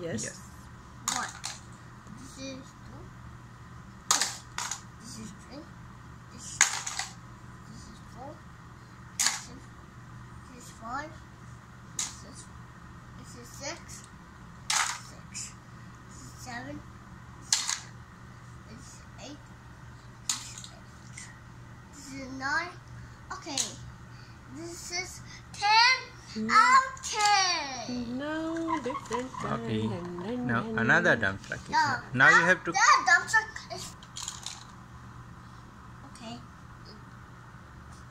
Yes. Yes. One. This is two. This is three. This, this is four. This is, this is five. This is, this is six. Six. This is seven. This is eight. This is eight. This is nine. Okay. This is ten out of ten. No different. Okay. Now another dump truck. is No. Now you have to. That dump truck is. Okay.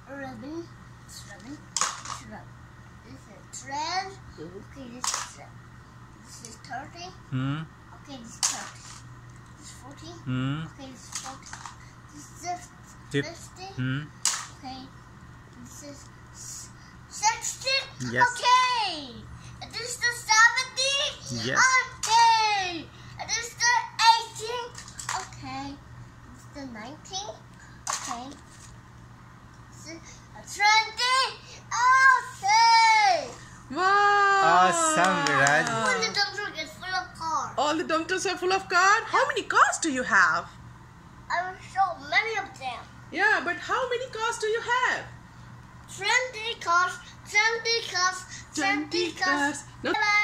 Ribbon. It's ribbon. It's ribbon. This is thread. Okay, this is. This is 30. Hmm. Okay, this is 30. This is 40. Hmm. Okay, this is 40. This is 50. Hmm. Okay. This is 60. Yes. Okay. And this is the 70. Yes. Okay. And this is the 18. Okay. This the 19. Okay. This the 20. Okay. Wow. Awesome, Viraaj. All the dump truck is full of cars. All the dump trucks are full of cars. How many cars do you have? I will show many of them. Yeah, but how many cars do you have? 20 cars. 20 cars. 20 cars. No, Bye bye